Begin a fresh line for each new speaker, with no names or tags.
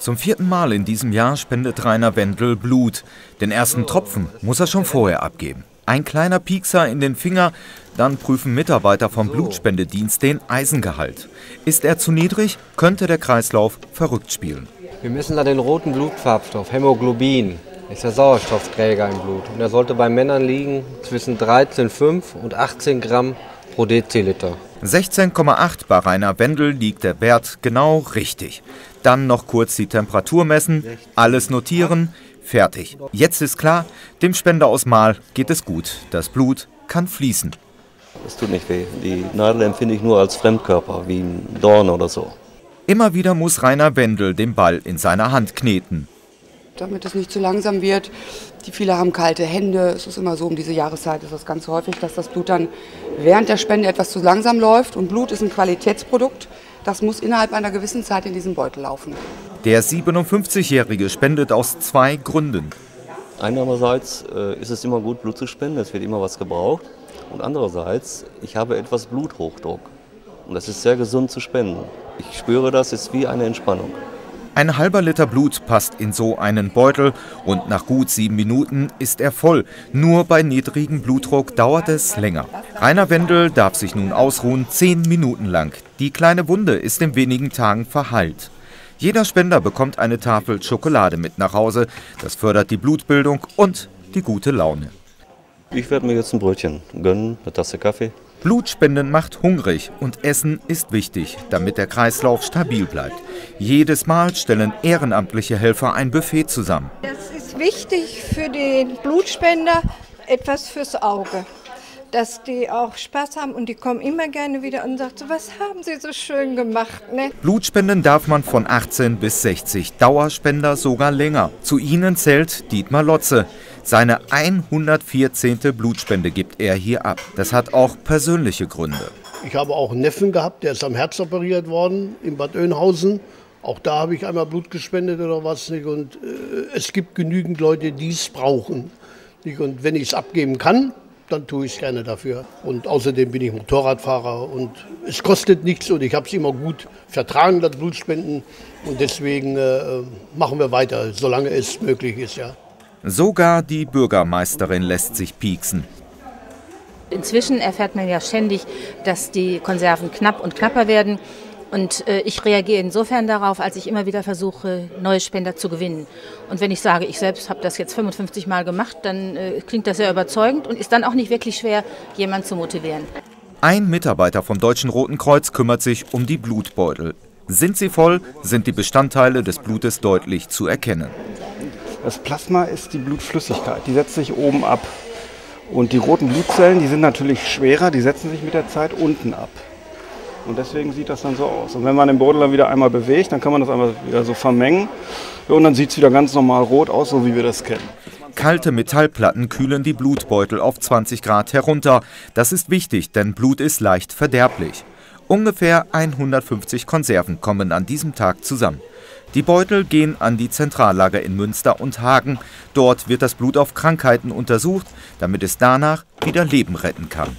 Zum vierten Mal in diesem Jahr spendet Rainer Wendel Blut. Den ersten Tropfen muss er schon vorher abgeben. Ein kleiner Piekser in den Finger, dann prüfen Mitarbeiter vom Blutspendedienst den Eisengehalt. Ist er zu niedrig, könnte der Kreislauf verrückt spielen.
Wir messen da den roten Blutfarbstoff, Hämoglobin. Ist der Sauerstoffträger im Blut. Und er sollte bei Männern liegen zwischen 13,5 und 18 Gramm pro Deziliter.
16,8 bei Rainer Wendel liegt der Wert genau richtig. Dann noch kurz die Temperatur messen, alles notieren, fertig. Jetzt ist klar, dem Spender aus Mal geht es gut. Das Blut kann fließen.
Es tut nicht weh. Die Nadel empfinde ich nur als Fremdkörper, wie ein Dorn oder so.
Immer wieder muss Rainer Wendel den Ball in seiner Hand kneten
damit es nicht zu langsam wird. Die viele haben kalte Hände. Es ist immer so, um diese Jahreszeit ist das ganz häufig, dass das Blut dann während der Spende etwas zu langsam läuft. Und Blut ist ein Qualitätsprodukt. Das muss innerhalb einer gewissen Zeit in diesen Beutel laufen.
Der 57-Jährige spendet aus zwei Gründen.
Einerseits äh, ist es immer gut, Blut zu spenden, es wird immer was gebraucht. Und andererseits, ich habe etwas Bluthochdruck. Und das ist sehr gesund zu spenden. Ich spüre das, ist wie eine Entspannung.
Ein halber Liter Blut passt in so einen Beutel und nach gut sieben Minuten ist er voll. Nur bei niedrigem Blutdruck dauert es länger. Rainer Wendel darf sich nun ausruhen, zehn Minuten lang. Die kleine Wunde ist in wenigen Tagen verheilt. Jeder Spender bekommt eine Tafel Schokolade mit nach Hause. Das fördert die Blutbildung und die gute Laune.
Ich werde mir jetzt ein Brötchen gönnen, eine Tasse Kaffee.
Blutspenden macht hungrig und Essen ist wichtig, damit der Kreislauf stabil bleibt. Jedes Mal stellen ehrenamtliche Helfer ein Buffet zusammen.
Es ist wichtig für den Blutspender etwas fürs Auge dass die auch Spaß haben und die kommen immer gerne wieder und sagen, was haben sie so schön gemacht. Ne?
Blutspenden darf man von 18 bis 60, Dauerspender sogar länger. Zu ihnen zählt Dietmar Lotze. Seine 114. Blutspende gibt er hier ab. Das hat auch persönliche Gründe.
Ich habe auch einen Neffen gehabt, der ist am Herz operiert worden in Bad Oeynhausen. Auch da habe ich einmal Blut gespendet oder was nicht. Und äh, es gibt genügend Leute, die es brauchen. Und wenn ich es abgeben kann, dann tue ich es gerne dafür. Und außerdem bin ich Motorradfahrer und es kostet nichts und ich habe es immer gut vertragen, das Blutspenden. Und deswegen äh, machen wir weiter, solange es möglich ist. Ja.
Sogar die Bürgermeisterin lässt sich pieksen.
Inzwischen erfährt man ja ständig, dass die Konserven knapp und knapper werden. Und äh, ich reagiere insofern darauf, als ich immer wieder versuche, neue Spender zu gewinnen. Und wenn ich sage, ich selbst habe das jetzt 55 Mal gemacht, dann äh, klingt das sehr überzeugend und ist dann auch nicht wirklich schwer, jemanden zu motivieren.
Ein Mitarbeiter vom Deutschen Roten Kreuz kümmert sich um die Blutbeutel. Sind sie voll, sind die Bestandteile des Blutes deutlich zu erkennen.
Das Plasma ist die Blutflüssigkeit, die setzt sich oben ab. Und die roten Blutzellen, die sind natürlich schwerer, die setzen sich mit der Zeit unten ab. Und deswegen sieht das dann so aus. Und wenn man den Bodel dann wieder einmal bewegt, dann kann man das einmal wieder so vermengen. Und dann sieht es wieder ganz normal rot aus, so wie wir das kennen.
Kalte Metallplatten kühlen die Blutbeutel auf 20 Grad herunter. Das ist wichtig, denn Blut ist leicht verderblich. Ungefähr 150 Konserven kommen an diesem Tag zusammen. Die Beutel gehen an die Zentrallager in Münster und Hagen. Dort wird das Blut auf Krankheiten untersucht, damit es danach wieder Leben retten kann.